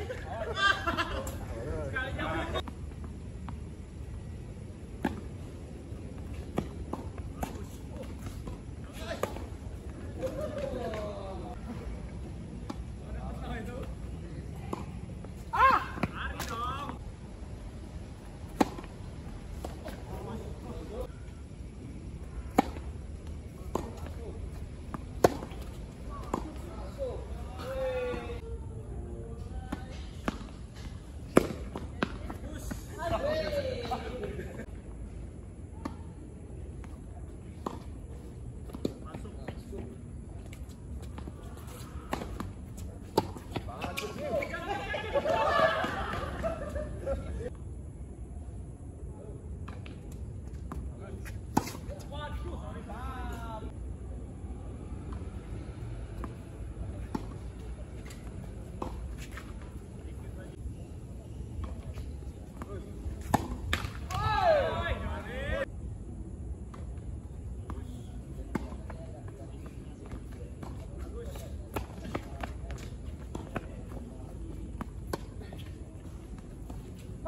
Oh,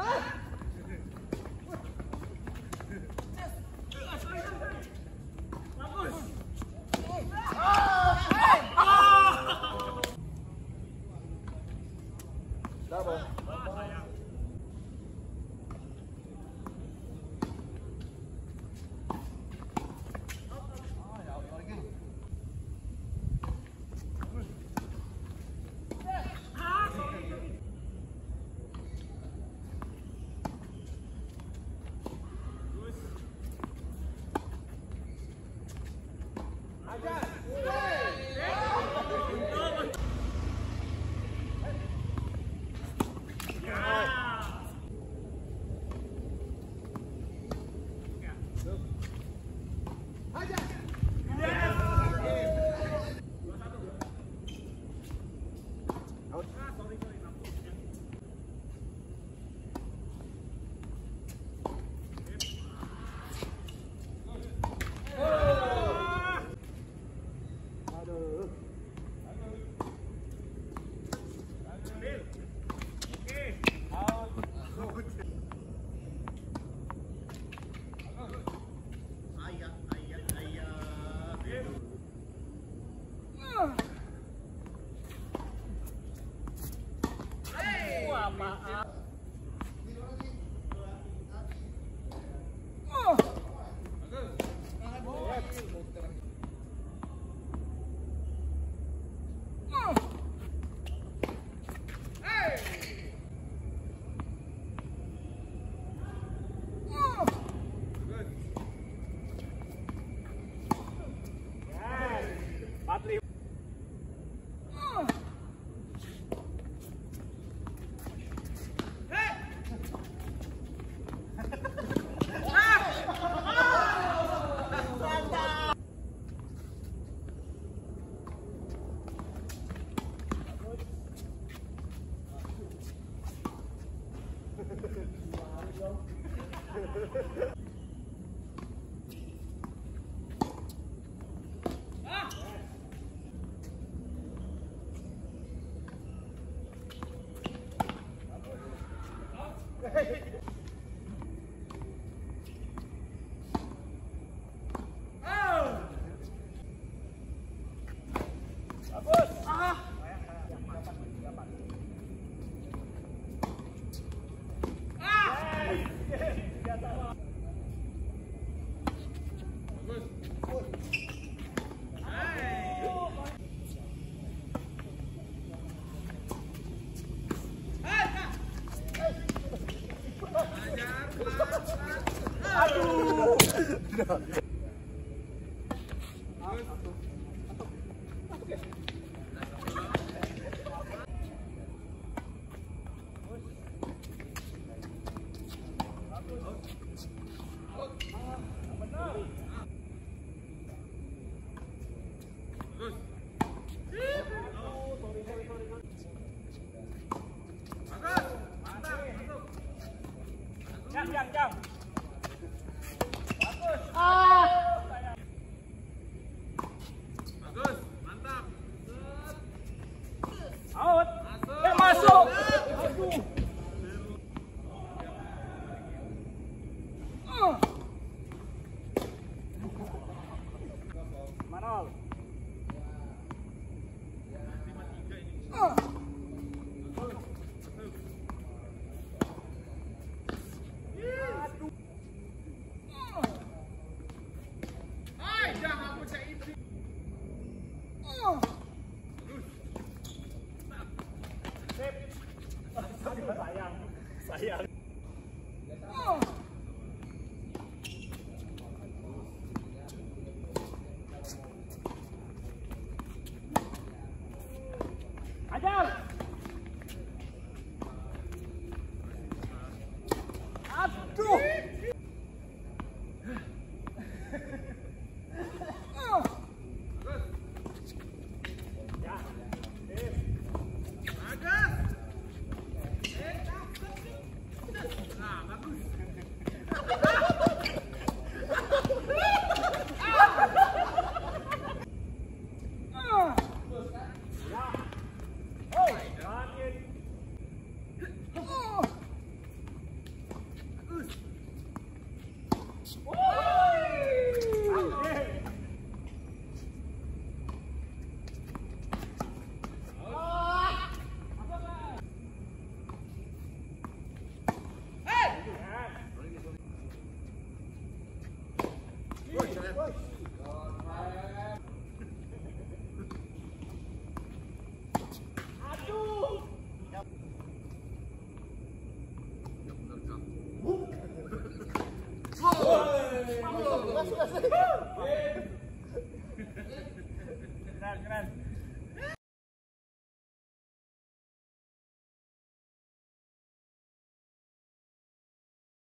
Ah! Hey! Aduh. Benar. Keren.